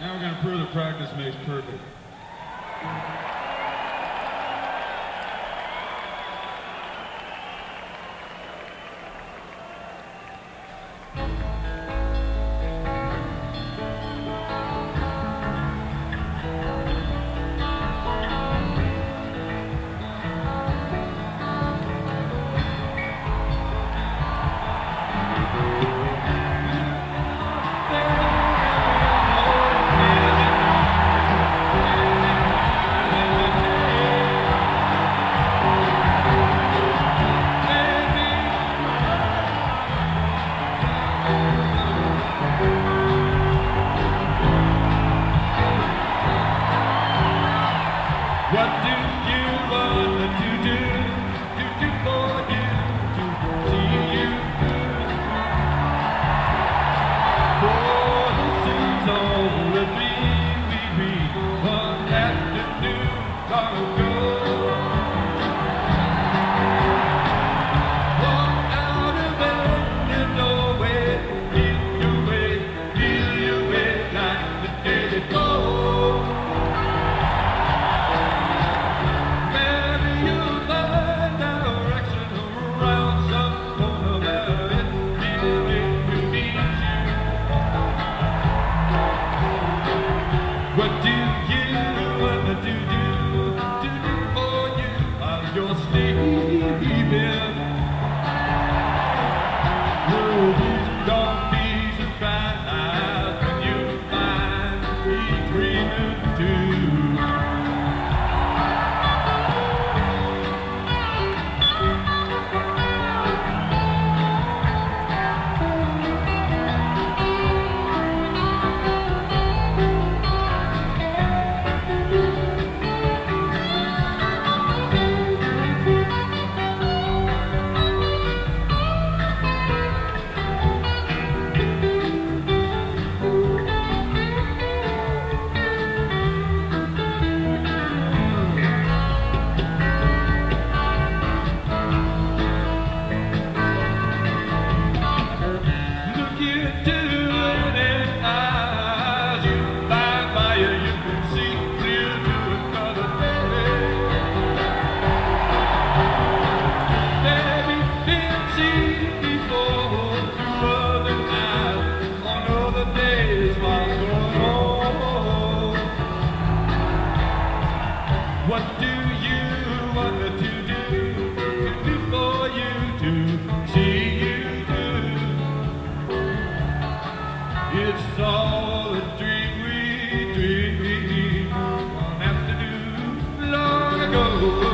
Now we're going to prove that practice makes perfect. to see you do. It's all a dream we, dreamed we, won't long ago.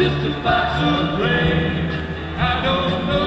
Just a box of rain. I don't know.